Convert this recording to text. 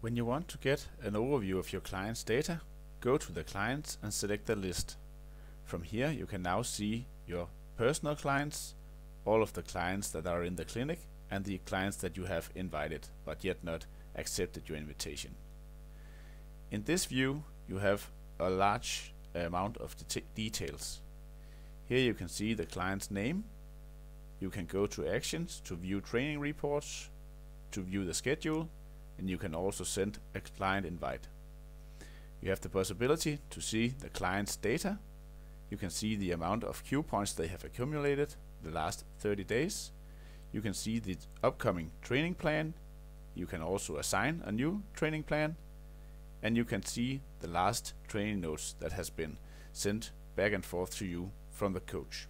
When you want to get an overview of your client's data, go to the clients and select the list. From here you can now see your personal clients, all of the clients that are in the clinic and the clients that you have invited but yet not accepted your invitation. In this view you have a large amount of det details. Here you can see the client's name, you can go to actions to view training reports, to view the schedule, and you can also send a client invite. You have the possibility to see the client's data. You can see the amount of Q points they have accumulated the last 30 days. You can see the upcoming training plan. You can also assign a new training plan. And you can see the last training notes that has been sent back and forth to you from the coach.